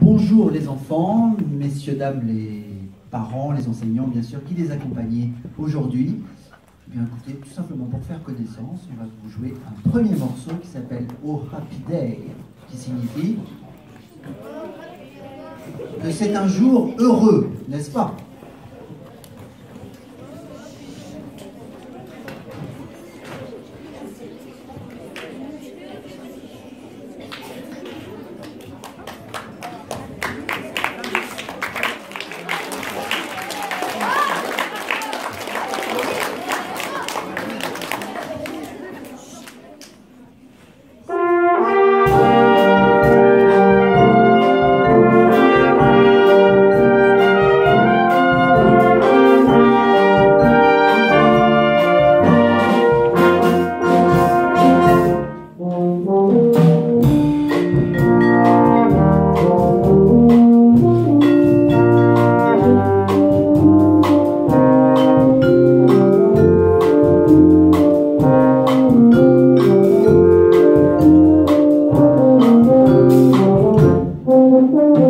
Bonjour les enfants, messieurs, dames, les parents, les enseignants, bien sûr, qui les accompagnent aujourd'hui. Eh bien écoutez, tout simplement pour faire connaissance, on va vous jouer un premier morceau qui s'appelle Oh Happy Day, qui signifie que c'est un jour heureux, n'est-ce pas?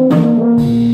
Música